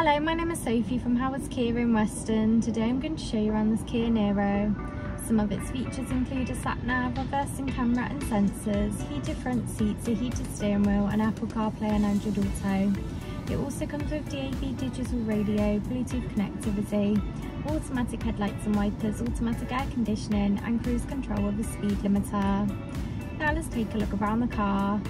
Hello, my name is Sophie from Howard's Kia in Weston. Today I'm going to show you around this Kia Niro. Some of its features include a sat-nav, reversing camera and sensors, heated front seats, a heated steering wheel and Apple CarPlay and Android Auto. It also comes with DAB digital radio, Bluetooth connectivity, automatic headlights and wipers, automatic air conditioning and cruise control with a speed limiter. Now let's take a look around the car.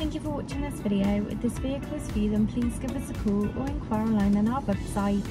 Thank you for watching this video. If this vehicle is for you then please give us a call or inquire online on our website.